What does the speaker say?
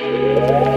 Música